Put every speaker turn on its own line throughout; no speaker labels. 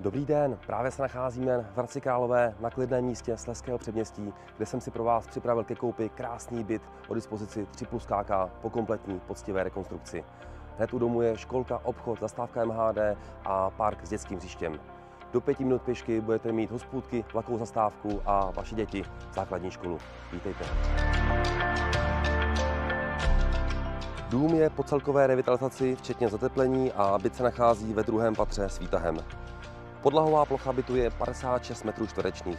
Dobrý den, právě se nacházíme v Hradci Králové na klidném místě Sleského předměstí, kde jsem si pro vás připravil ke koupi krásný byt o dispozici 3 plus KK po kompletní poctivé rekonstrukci. Hned u domu je školka, obchod, zastávka MHD a park s dětským hřištěm. Do pěti minut pěšky budete mít hospůdky, vlakovou zastávku a vaši děti základní školu. Vítejte. Dům je po celkové revitalizaci, včetně zateplení a byt se nachází ve druhém patře s výtahem. Podlahová plocha bytu je 56 metrů čtverečných.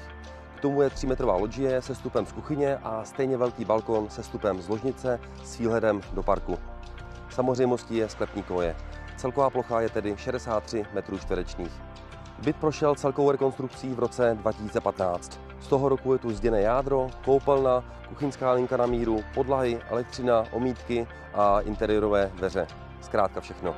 K tomu je 3 metrová loďie se stupem z kuchyně a stejně velký balkon se stupem z ložnice s výhledem do parku. Samozřejmostí je sklepní koje. Celková plocha je tedy 63 metrů čtverečných. Byt prošel celkovou rekonstrukcí v roce 2015. Z toho roku je tu zděné jádro, koupelna, kuchyňská linka na míru, podlahy, elektřina, omítky a interiérové dveře. Zkrátka všechno.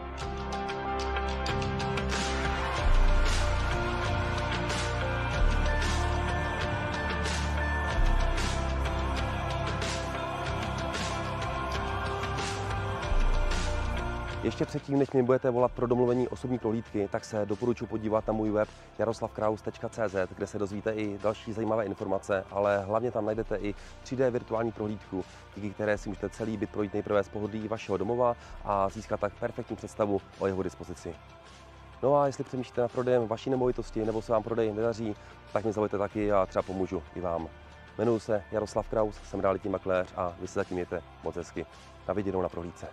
Ještě předtím, než mi budete volat pro domluvení osobní prohlídky, tak se doporučuji podívat na můj web jaroslavkraus.cz, kde se dozvíte i další zajímavé informace, ale hlavně tam najdete i 3D virtuální prohlídku, díky které si můžete celý byt projít nejprve z pohodlí vašeho domova a získat tak perfektní představu o jeho dispozici. No a jestli přemýšlíte na prodejem vaší nemovitosti nebo se vám prodej nedaří, tak mě zavolejte taky a třeba pomůžu i vám. Jmenuji se Jaroslav Kraus, jsem realitní makléř a vy se zatím mějte moc hezky. Na viděnou na prohlídce.